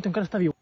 Ton cara está viu.